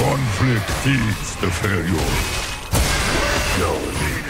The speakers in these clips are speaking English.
Conflict feeds the failure. No leading.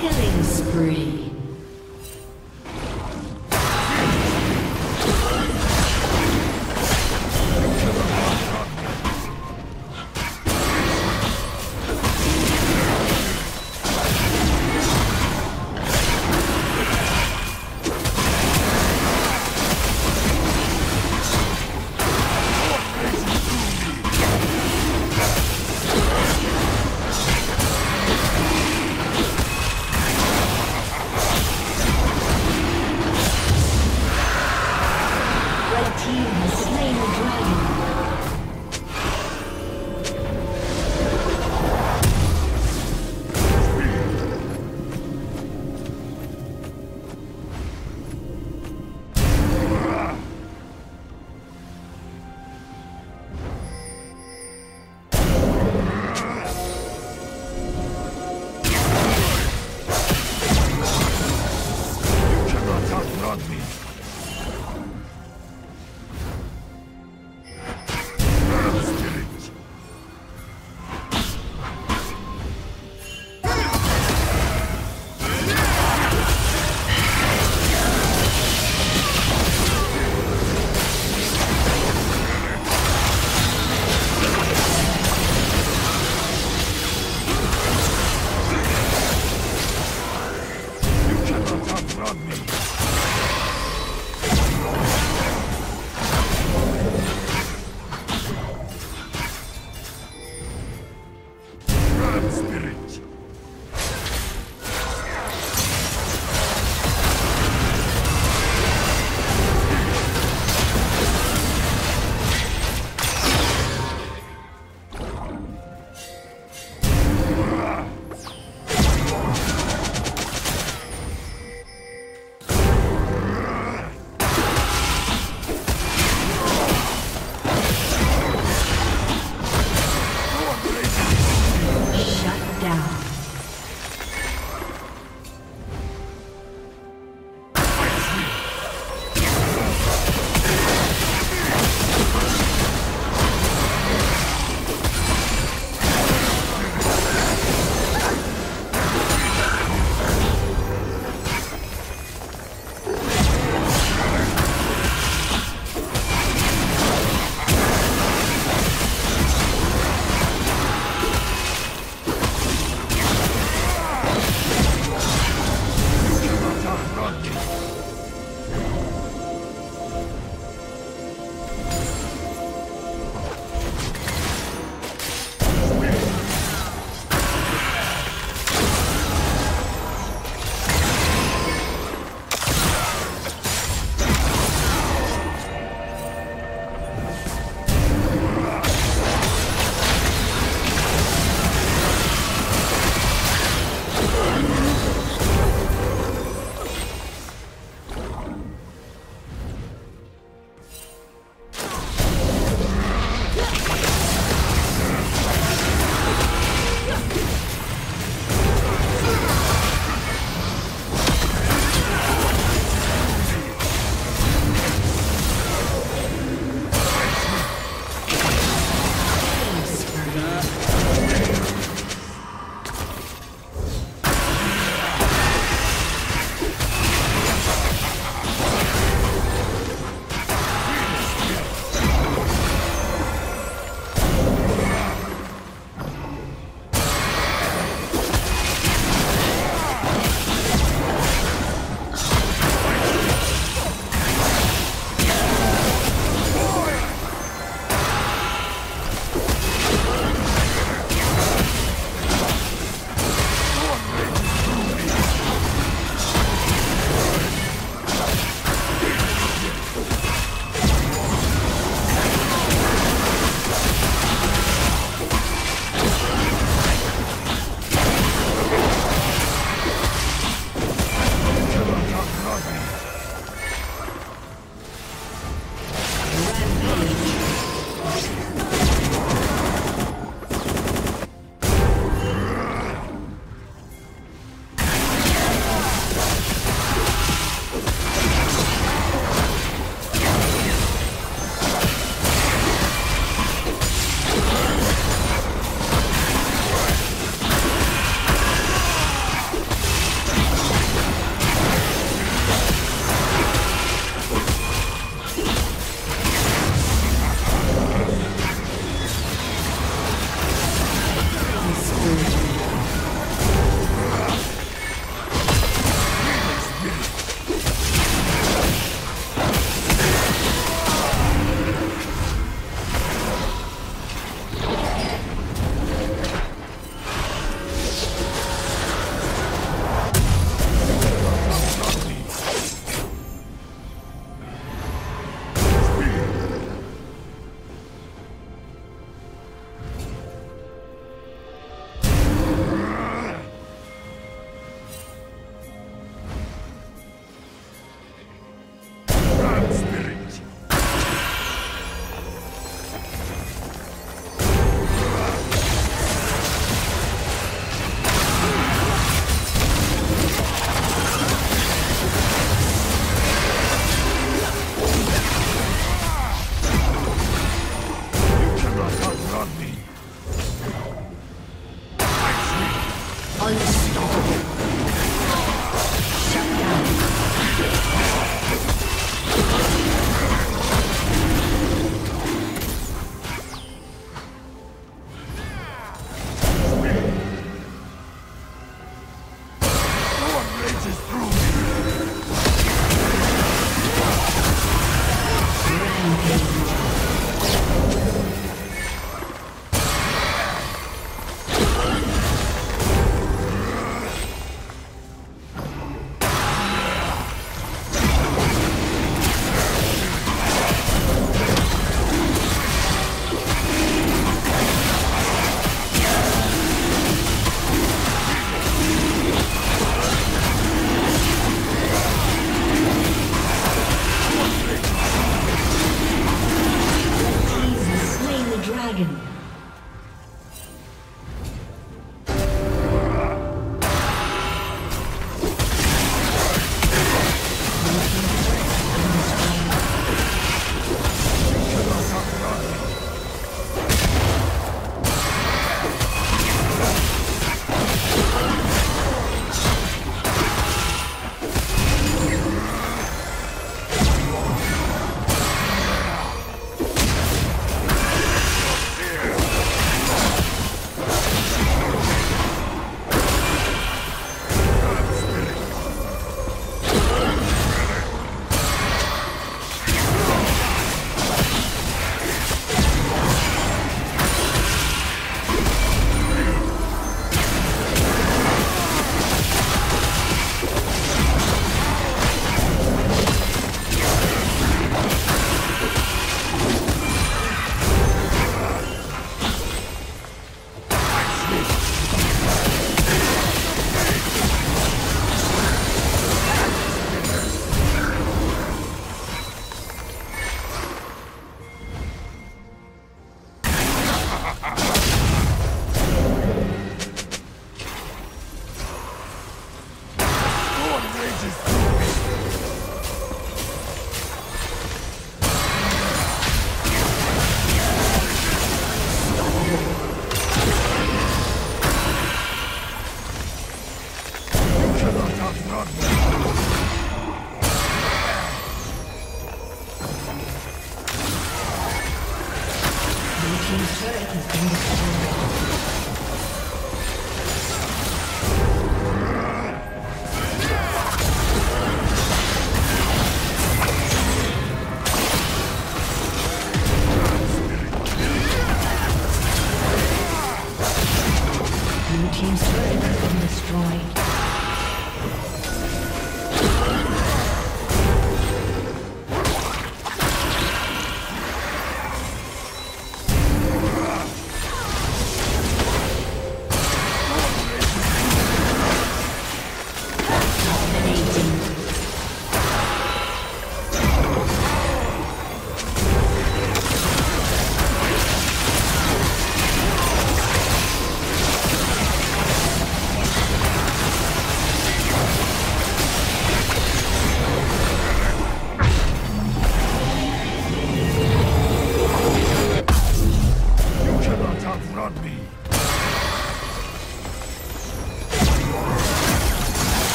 Killing spree. Констрыть.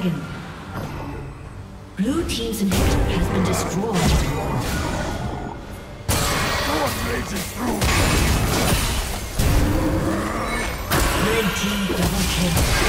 Dragon. Blue team's inhibitor has been destroyed. Sword rages through. Red team double kill.